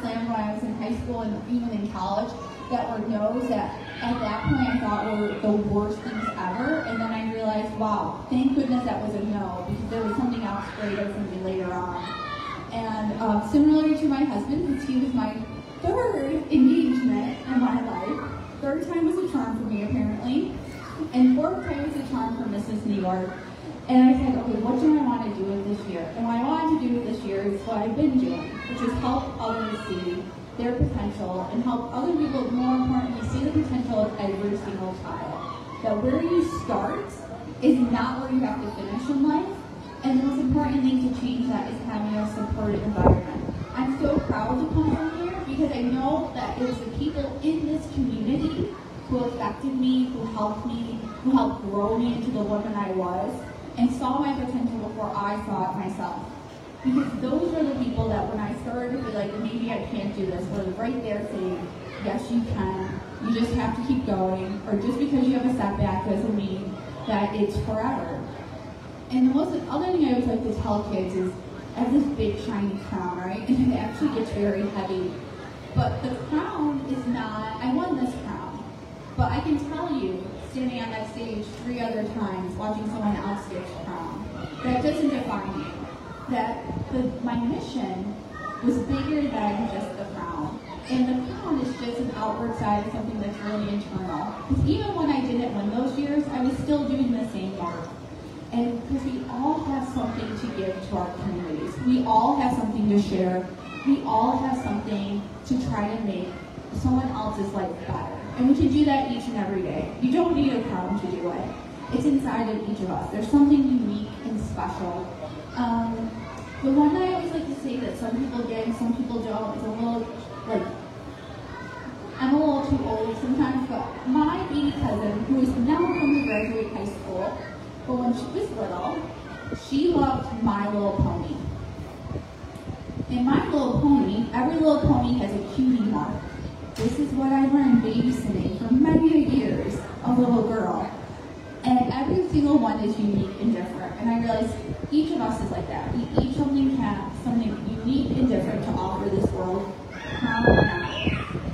slammed when I was in high school and even in college that were no's that at that point I thought were the worst things ever. And then I realized, wow, thank goodness that was a no because there was something else greater for me later on. And um, similarly to my husband, since he was my third engagement in my life, third time was a charm for me apparently, and fourth time was a charm for Mrs. New York. And I said, okay, what do I want to do with this year? And I wanted to do with this year what I've been doing, which is help others see their potential and help other people, more importantly, see the potential of every single child. That where you start is not where you have to finish in life. And the most important thing to change that is having a supportive environment. I'm so proud to come from here because I know that it was the people in this community who affected me, who helped me, who helped grow me into the woman I was and saw my potential before I saw it myself. Because those are the people that when I started to feel like maybe I can't do this, were right there saying, yes you can, you just have to keep going, or just because you have a setback doesn't mean that it's forever. And the most other thing I always like to tell kids is, I have this big shiny crown, right? And it actually gets very heavy. But the crown is not, I won this crown. But I can tell you, standing on that stage three other times, watching someone else get crown. That doesn't define me. That the, my mission was bigger than just the crown. And the crown is just an outward side of something that's really internal. Because even when I didn't win those years, I was still doing the same work. And because we all have something to give to our communities. We all have something to share. We all have something to try to make someone else's life better. And we can do that each and every day. You don't need a crown to do it. It's inside of each of us. There's something unique and special. Um, the one I always like to say that some people get and some people don't is a little, like, I'm a little too old sometimes, but my baby cousin, who is now going to graduate high school, but when she was little, she loved My Little Pony. In My Little Pony, every little pony has a cutie mark. This is what I learned babysitting for many years, a little girl. Every single one is unique and different. And I realized each of us is like that. We each something have something unique and different to offer this world.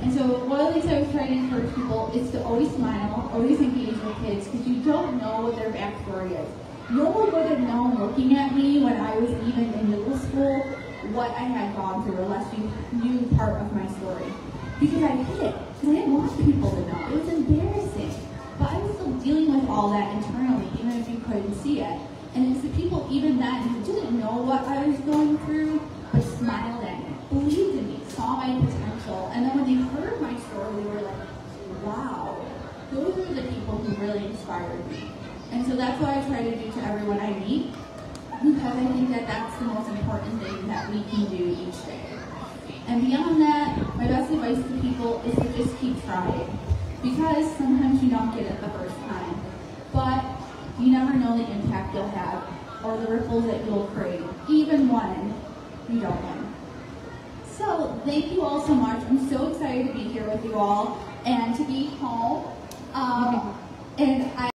And so one of the things I was trying to encourage people is to always smile, always engage with kids, because you don't know what their backstory is. No one would have known looking at me when I was even in middle school what I had gone through unless you knew part of my story because I hid it. Because I didn't want people to know. It was embarrassing. But I was still dealing with all that you couldn't see it. And it's the people even then who didn't know what I was going through, but smiled at me, believed in me, saw my potential. And then when they heard my story, they were like, wow. Those are the people who really inspired me. And so that's what I try to do to everyone I meet, because I think that that's the most important thing that we can do each day. And beyond that, my best advice to people is to just keep trying. Because sometimes you don't get it the first time. But you never know the impact you'll have or the ripples that you'll create, even when you don't win. So thank you all so much. I'm so excited to be here with you all and to be home. Um, and I